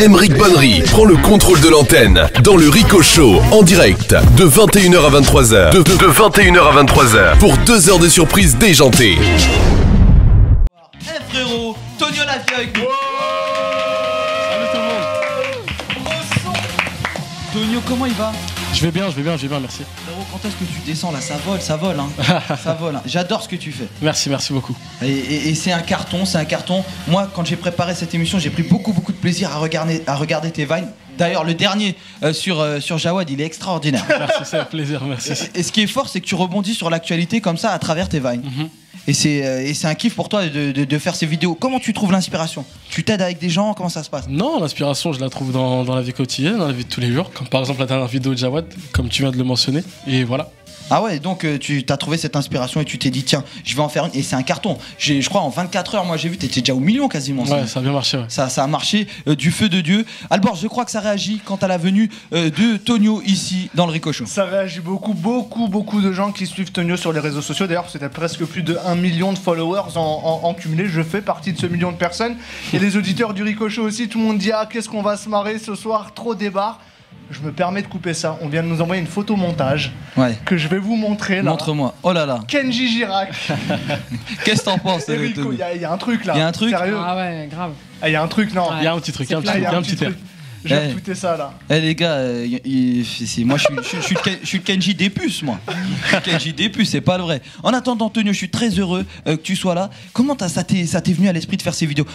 Emeric Bonnery prend le contrôle de l'antenne dans le Rico Show en direct de 21h à 23h. De, 21h à 23h pour deux heures de surprise déjantées. Eh frérot, Tonio la vie avec nous. Salut tout le monde. Tonio, comment il va? Je vais bien, je vais bien, je vais bien, merci. Frérot, quand est-ce que tu descends là? Ça vole, ça vole, hein. ça vole. hein. J'adore ce que tu fais. Merci, merci beaucoup. Et, et- et c'est un carton, c'est un carton. Moi, quand j'ai préparé cette émission, j'ai pris beaucoup, beaucoup de plaisir à regarder, à regarder tes vines. D'ailleurs, le dernier euh, sur, euh, sur Jawad, il est extraordinaire. Merci, c'est un plaisir, merci. Et ce qui est fort, c'est que tu rebondis sur l'actualité comme ça à travers tes vines. Et c'est euh, et c'est un kiff pour toi de, de- de faire ces vidéos. Comment tu trouves l'inspiration? Tu t'aides avec des gens? Comment ça se passe? Non, l'inspiration, je la trouve dans, dans la vie quotidienne, dans la vie de tous les jours. Comme par exemple la dernière vidéo de Jawad, comme tu viens de le mentionner. Et voilà. Ah ouais, donc euh, tu as trouvé cette inspiration et tu t'es dit tiens, je vais en faire une. Et c'est un carton. J'ai- Je crois en 24 heures, moi j'ai vu, t'étais déjà au million quasiment. Ouais, ça a bien marché, ouais. Ça, ça a marché euh, du feu de Dieu. Albor, je crois que ça réagit quant à la venue euh, de Tonio ici dans le Ricochet. Ça réagit beaucoup, beaucoup, beaucoup de gens qui suivent Tonio sur les réseaux sociaux. D'ailleurs, c'était presque plus de 1 million de followers en, en- en cumulé. Je fais partie de ce million de personnes. Et les auditeurs du Ricochet aussi, tout le monde dit Ah, qu'est-ce qu'on va se marrer ce soir Trop débat. Je me permets de couper ça. On vient de nous envoyer une photo montage Ouais. que je vais vous montrer là. Montre-moi. Oh là là. Kenji Girac. Qu'est-ce que t'en penses, il y, a- il y a un truc là. Il y a un truc Sérieux Ah ouais, grave. Ah, Il y a un truc, non. Il y a un petit truc, il y a un petit, il truc. J'ai Eh. ça là. Eh les gars, euh, y- y- moi je suis, je, je le je Kenji des puces, moi. Je suis Kenji des puces, c'est pas le vrai. En attendant, Tonio, je suis très heureux euh, que tu sois là. Comment t'as- ça t'est venu à l'esprit de faire ces vidéos?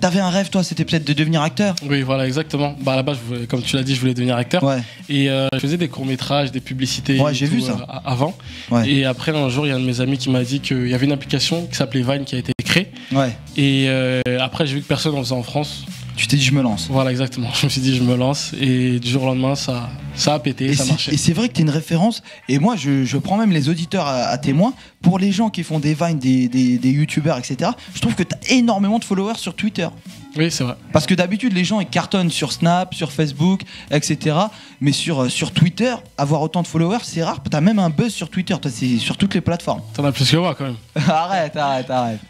T'avais un rêve, toi, c'était peut-être de devenir acteur? Oui, voilà, exactement. Bah, à la base, je voulais- comme tu l'as dit, je voulais devenir acteur. Ouais. Et euh, je faisais des courts-métrages, des publicités. Ouais, j'ai vu ça. euh, a- avant. Ouais. Et après, un jour, il y a un de mes amis qui m'a dit qu'il y avait une application qui s'appelait Vine qui a été créée. Ouais. Et euh, après, j'ai vu que personne en faisait en France. Tu t'es dit, je me lance. Voilà, exactement. Je me suis dit, je me lance. Et du jour au lendemain, ça, ça a pété, Et ça marché. et c'est vrai que tu es une référence. Et moi, je, je prends même les auditeurs à, à témoin. Pour les gens qui font des vines, des, des, des youtubeurs, etc., je trouve que tu as énormément de followers sur Twitter. Oui, c'est vrai. Parce que d'habitude, les gens ils cartonnent sur Snap, sur Facebook, etc. Mais sur, euh, sur Twitter, avoir autant de followers, c'est rare. Tu as même un buzz sur Twitter. Toi, c'est sur toutes les plateformes. T'en as plus que moi quand même. arrête, arrête, arrête.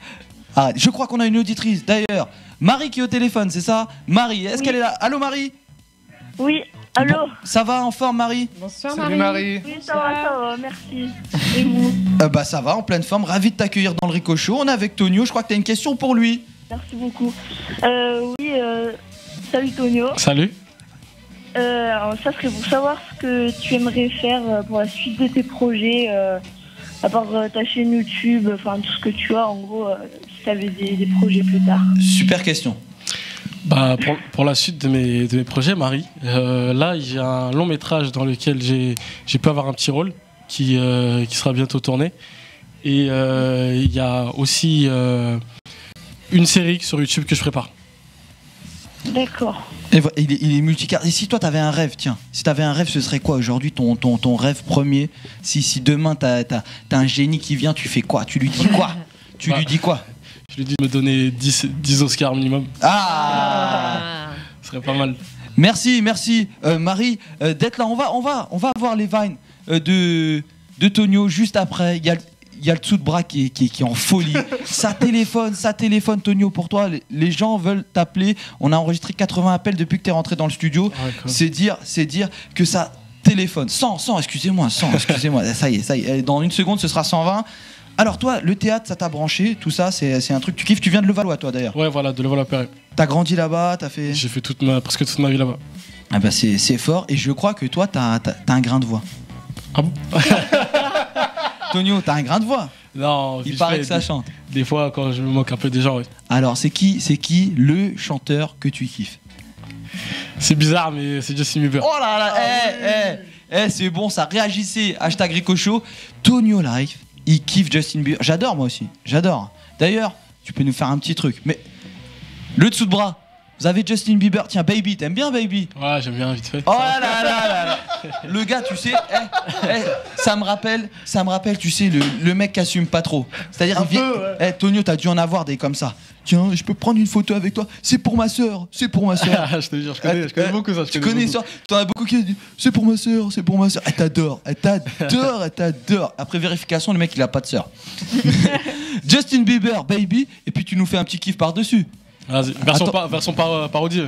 Arrête. Je crois qu'on a une auditrice d'ailleurs. Marie qui est au téléphone, c'est ça Marie, est-ce Oui. qu'elle est là Allô Marie Oui, allô Bon, Ça va en forme Marie Bonsoir Salut Marie. Oui, ça va, ça va, merci. Et vous? Euh, Bah ça va, en pleine forme. Ravi de t'accueillir dans le Ricochet. On est avec Tonio. Je crois que tu as une question pour lui. Merci beaucoup. Euh, oui, euh, salut Tonio. Salut. Euh, alors, ça serait pour savoir ce que tu aimerais faire euh, pour la suite de tes projets, euh, à part ta chaîne YouTube, enfin tout ce que tu as, en gros, euh, si tu avais des, des projets plus tard. Super question. Bah, pour, pour la suite de mes, de mes projets, Marie, euh, là, il y a un long métrage dans lequel j'ai j'ai pu avoir un petit rôle qui, euh, qui sera bientôt tourné. Et euh, il y a aussi euh, une série sur YouTube que je prépare. D'accord. Il est, il est multicarte. Et si toi t'avais un rêve, tiens, si t'avais un rêve, ce serait quoi aujourd'hui ton, ton, ton rêve premier? Si, si demain t'as as, un génie qui vient, tu fais quoi? Tu lui dis quoi? Tu Bah. lui dis quoi? Je lui dis de me donner 10, 10 Oscars minimum. Ah Ce serait pas mal. Merci, merci euh, Marie euh, d'être là. On va, on va, on va voir les vines euh, de, de Tonio juste après. Il y a, le- il y a le dessous de bras qui est, qui est- qui est en folie. ça téléphone, ça téléphone Tonio pour toi. Les, gens veulent t'appeler. On a enregistré 80 appels depuis que tu es rentré dans le studio. Quoi. C'est dire, c'est dire que ça téléphone. 100, 100, excusez-moi, 100, excusez-moi. Ça y est, ça y est. Dans une seconde, ce sera 120. Alors toi, le théâtre, ça t'a branché, tout ça, c'est un truc tu kiffes. Tu viens de Levallois, toi d'ailleurs. Ouais, voilà, de le voilà Perret. T'as grandi là-bas, t'as fait. J'ai fait toute ma, presque toute ma vie là-bas. Ah bah c'est fort. Et je crois que toi, t'as t'as un grain de voix. Ah bon Tonio, t'as un grain de voix. Non, Il paraît que ça des, chante. des fois, quand je me moque un peu des gens, ouais. Alors c'est qui, c'est qui le chanteur que tu kiffes? C'est bizarre, mais c'est Justin Bieber. Oh là là, eh, eh, eh, c'est bon, ça réagissait. Hashtag Ricocho. Tonio Life, il kiffe Justin Bieber. J'adore moi aussi, j'adore. D'ailleurs, tu peux nous faire un petit truc. Mais le dessous de bras, vous avez Justin Bieber. Tiens, Baby, t'aimes bien Baby? Ouais, j'aime bien, vite fait. Oh là là là là Le gars, tu sais, eh, eh, ça me rappelle, ça me rappelle, tu sais, le, le mec qui assume pas trop. C'est-à-dire, Un il vient. ouais. Eh, Tonio, t'as dû en avoir des comme ça. Tiens, je peux prendre une photo avec toi. C'est pour ma soeur. C'est pour ma soeur. je te jure, je connais, je connais Eh, beaucoup ça. Je Tu connais ça T'en as beaucoup qui disent C'est pour ma soeur, c'est pour ma soeur. Elle t'adore, elle t'adore, elle t'adore. Après vérification, le mec il a pas de soeur. Justin Bieber, baby, et puis tu nous fais un petit kiff par-dessus. Vas-y, version, par- version par- parodie.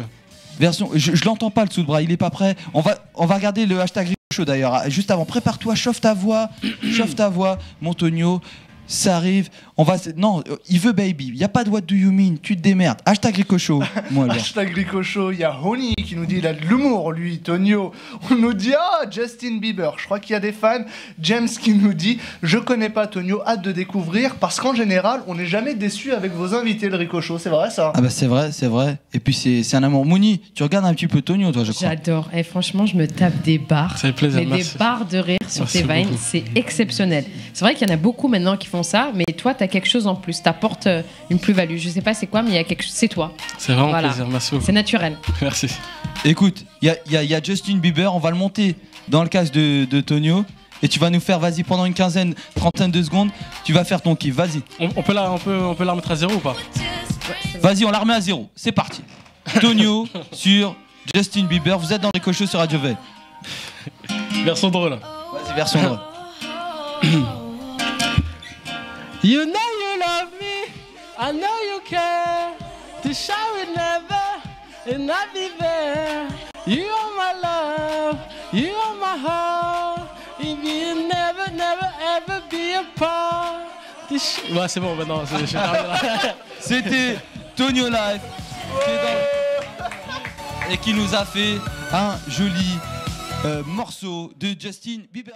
Version, je, je l'entends pas le sous de bras, il est pas prêt. On va, on va regarder le hashtag d'ailleurs. Juste avant, prépare-toi, chauffe ta voix, chauffe ta voix, Montonio. Ça arrive, on va. Non, euh, il veut baby. Il y a pas de what do you mean. Tu te démerdes. Hashtag Ricocho. Moi. Hashtag Ricocho, il y a Honey qui nous dit il a de l'humour, lui, Tonio. On nous dit ah, Justin Bieber. Je crois qu'il y a des fans. James qui nous dit je connais pas Tonio, hâte de découvrir parce qu'en général, on n'est jamais déçu avec vos invités, le Ricocho. C'est vrai ça? Ah bah c'est vrai, c'est vrai. Et puis c'est c'est un amour. Mouni, tu regardes un petit peu Tonio, toi, je crois. J'adore. Et franchement, je me tape des barres. Ça fait plaisir, Mais des barres de rire sur Merci tes vines, c'est exceptionnel. C'est vrai qu'il y en a beaucoup maintenant qui font ça, mais toi, tu as quelque chose en plus. Tu apportes une plus-value. Je sais pas c'est quoi, mais il y a quelque chose. C'est toi. C'est vraiment Voilà. plaisir, merci. C'est naturel. Merci. Écoute, il y y y a Justin Bieber, on va le monter dans le casque de, de Tonio. Et tu vas nous faire, vas-y, pendant une quinzaine, trentaine de secondes, tu vas faire ton kiff. Vas-y. On, on peut la, on, peut, on peut la remettre à zéro ou pas? Vas-y, on la remet à zéro. C'est parti. Tonio sur Justin Bieber. Vous êtes dans les cochons sur Radio V. Version drôle. Vas-y, version drôle. You know you love me, I know you care. To show it never, and not be there. You are my love, you are my heart. If you never, never, ever be apart. Ouais, c'est bon, maintenant, je suis. C'était Tonio Live qui est dans- et qui nous a fait un joli euh, morceau de Justin Bieber.